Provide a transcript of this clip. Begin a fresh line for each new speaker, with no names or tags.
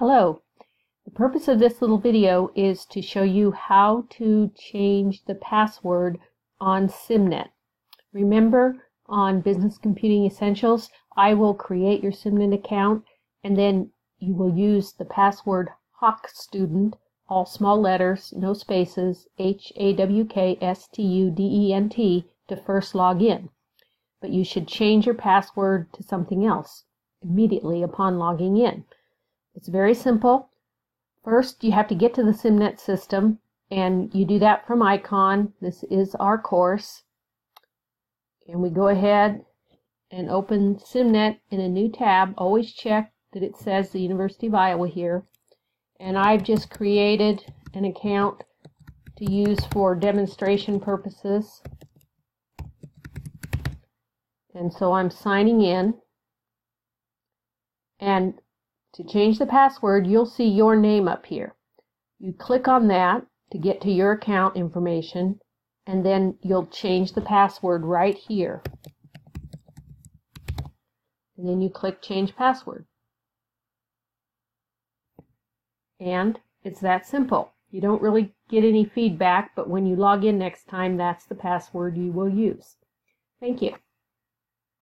Hello. The purpose of this little video is to show you how to change the password on SimNet. Remember on Business Computing Essentials, I will create your SimNet account and then you will use the password Hawk Student, all small letters, no spaces, H-A-W-K-S-T-U-D-E-N-T to first log in. But you should change your password to something else immediately upon logging in. It's very simple. First, you have to get to the SimNet system, and you do that from Icon. This is our course. And we go ahead and open SimNet in a new tab. Always check that it says the University of Iowa here. And I've just created an account to use for demonstration purposes. And so I'm signing in. And to change the password, you'll see your name up here. You click on that to get to your account information, and then you'll change the password right here. And then you click Change Password. And it's that simple. You don't really get any feedback, but when you log in next time, that's the password you will use. Thank you.